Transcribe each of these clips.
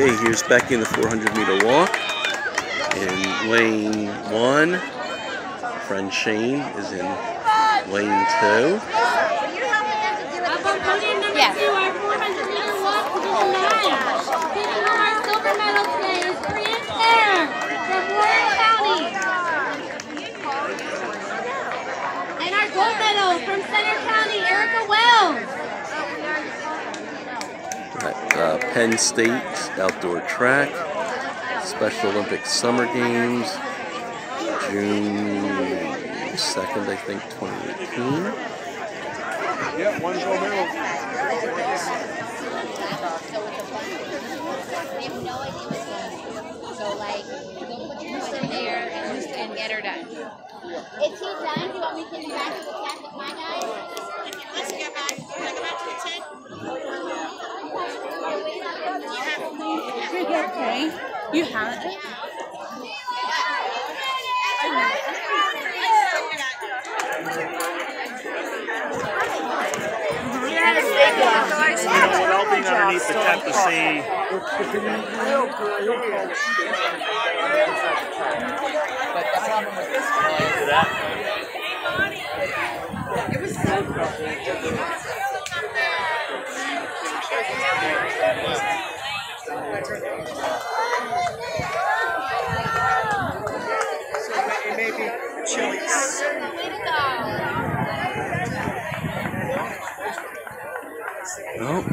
Okay, here's Becky in the 400 meter walk. In lane one, friend Shane is in lane two. Up on podium number Yes. two, our 400 meter walk, division nine. Taking home our silver medal today is Brian Fair from Warren County. And our gold medal from Centre County, Erica Wells. At uh, Penn State outdoor track, Special Olympics Summer Games, June 2nd, I think, 2018. Yep, one gold medal. We have no idea what's going on. So like, don't put your foot in there and just and get her done. Is he done? Do you want me to get back to the chat with my guys? Let's get back. You want to go back to the tent? You have Okay. You have it. Without being underneath the tent to see. It may be chilly. Way to go. Oh.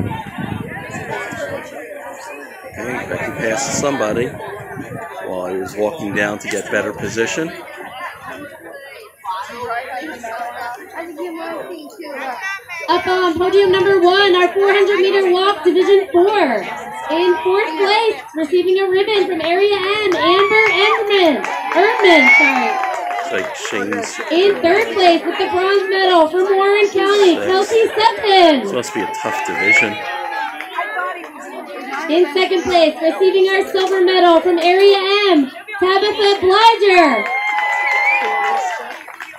Okay, Becky passed somebody while I was walking down to get better position. Up on podium number one, our 400 meter walk, division four. In fourth place, receiving a ribbon from Area M, Amber Emberman. Erdman, sorry. Like Shane's. In third place with the bronze medal from Warren County, Kelsey This Septon. must be a tough division. In second place, receiving our silver medal from Area M, Tabitha Bliger.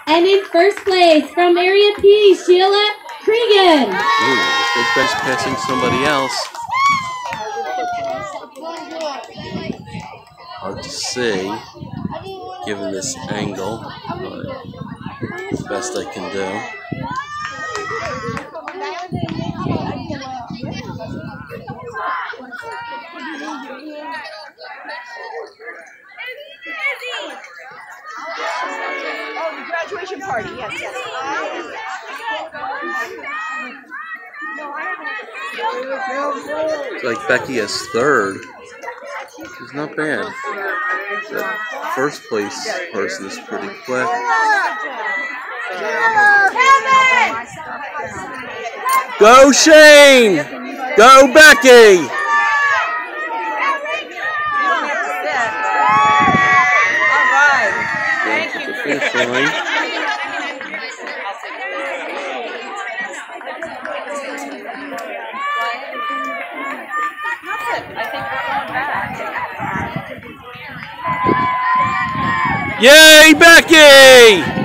And in first place from Area P, Sheila Cregan. Ooh, Big Ben's passing somebody else. Hard to see, given this angle, but the best I can do. Oh, the graduation party. Yes, yes. Like Becky is third. She's not bad. First place person is pretty quick. Go Shane! Go Becky! All right. Thank you. Yay, Becky!